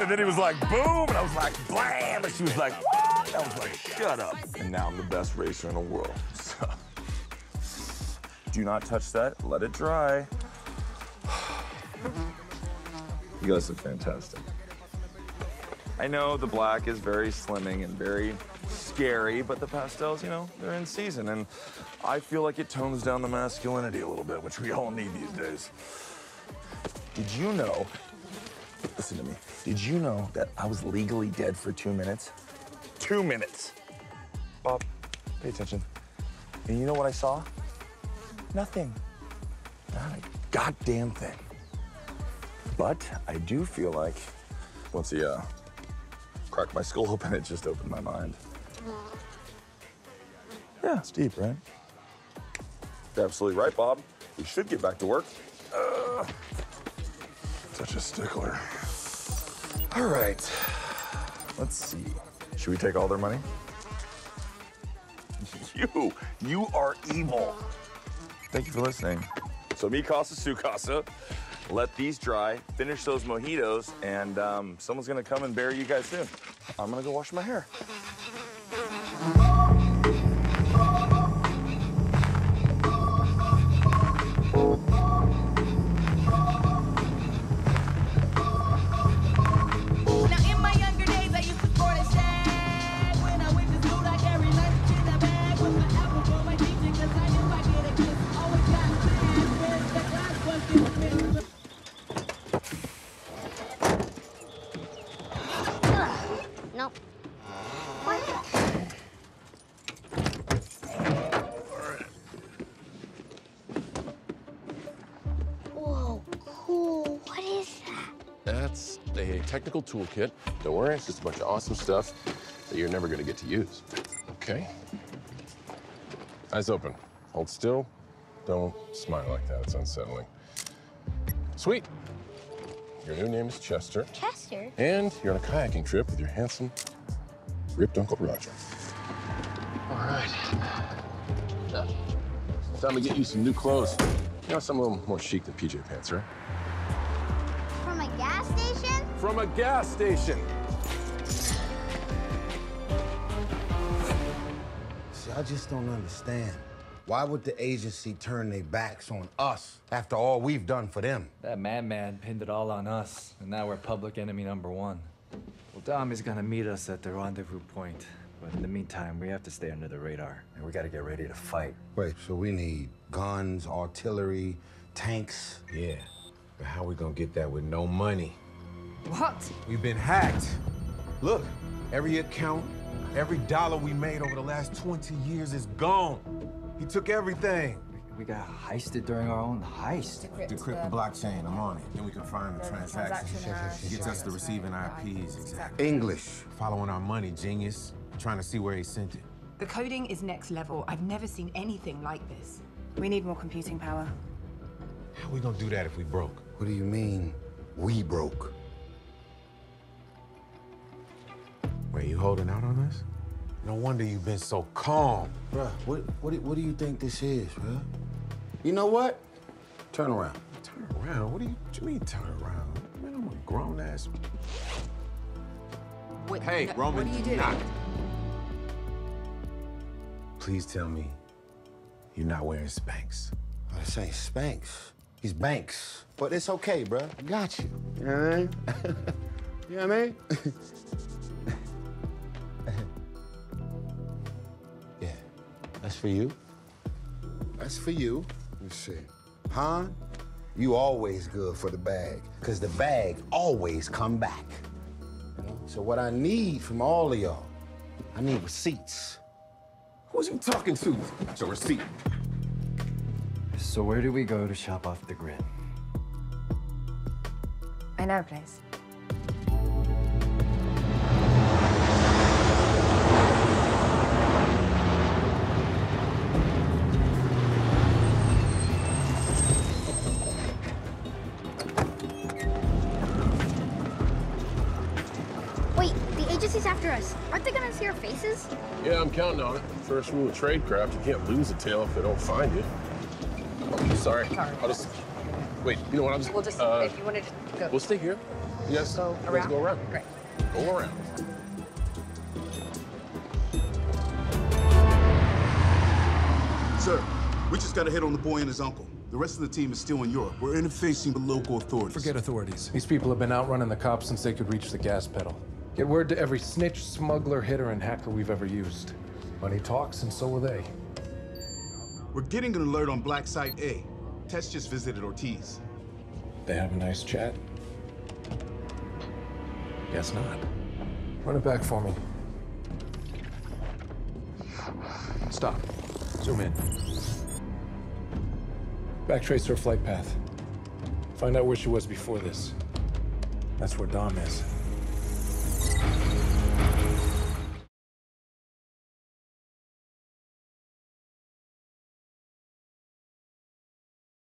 And then he was like, boom, and I was like, blam, and she was like, what? I was like, shut up. And now I'm the best racer in the world. So, do not touch that. Let it dry. You guys look fantastic. I know the black is very slimming and very scary, but the pastels, you know, they're in season. And I feel like it tones down the masculinity a little bit, which we all need these days. Did you know, listen to me, did you know that I was legally dead for two minutes? Two minutes. Bob, pay attention. And you know what I saw? Nothing. Not a goddamn thing. But I do feel like once he uh, cracked my skull open, it just opened my mind. Yeah, it's deep, right? You're absolutely right, Bob. We should get back to work. Ugh. such a stickler. All right. Let's see. Should we take all their money? You, you are evil. Thank you for listening. So mi casa su casa. Let these dry, finish those mojitos, and um, someone's gonna come and bury you guys soon. I'm gonna go wash my hair. That's a technical toolkit. Don't worry, it's just a bunch of awesome stuff that you're never gonna get to use. Okay? Eyes open. Hold still. Don't smile like that, it's unsettling. Sweet. Your new name is Chester, Chester? and you're on a kayaking trip with your handsome, ripped Uncle Roger. All right. Now, time to get you some new clothes. You know, some a little more chic than PJ pants, right? From a gas station. See, I just don't understand. Why would the agency turn their backs on us after all we've done for them? That madman pinned it all on us, and now we're public enemy number one. Well, Dom is gonna meet us at the rendezvous point. But in the meantime, we have to stay under the radar, and we gotta get ready to fight. Wait, so we need guns, artillery, tanks? Yeah, but how we gonna get that with no money? What? We've been hacked. Look, every account, every dollar we made over the last 20 years is gone. He took everything. We got heisted during our own heist. Decrypt the blockchain, I'm on it. Then we can find the transactions. He gets us the receiving IPs, exactly. English. Following our money, genius. Trying to see where he sent it. The coding is next level. I've never seen anything like this. We need more computing power. How are we gonna do that if we broke? What do you mean, we broke? Wait, you holding out on us? No wonder you've been so calm. Bruh, what, what, do- what do you think this is, bruh? You know what? Turn around. Turn around? What do you, what you mean turn around? Man, I'm a grown ass. Wait, Hey, no, Roman, What are you doing? Please tell me you're not wearing Spanx. I this ain't Spanx. He's Banks. But it's okay, bruh. I got you. You know what I mean? you know what I mean? that's for you. That's for you. Let's see. Han, you always good for the bag, because the bag always come back. You know? So what I need from all of y'all, I need receipts. Who's you talking to? Got your receipt. So where do we go to shop off the grid? I know a place. After us. Aren't they gonna see our faces? Yeah, I'm counting on it. First rule of tradecraft, you can't lose a tail if they don't find you. Oh, sorry. Sorry. I'll just... Wait, you know what, I'm just... We'll just, uh, if you wanted to go. We'll stay here. Yes, Go let's go around. Great. Go around. Sir, we just got a hit on the boy and his uncle. The rest of the team is still in Europe. We're interfacing with local authorities. Forget authorities. These people have been outrunning the cops since they could reach the gas pedal. Get word to every snitch, smuggler, hitter, and hacker we've ever used. Money talks, and so will they. We're getting an alert on Black Site A. Tess just visited Ortiz. They have a nice chat. Guess not. Run it back for me. Stop. Zoom in. Backtrace her flight path. Find out where she was before this. That's where Dom is.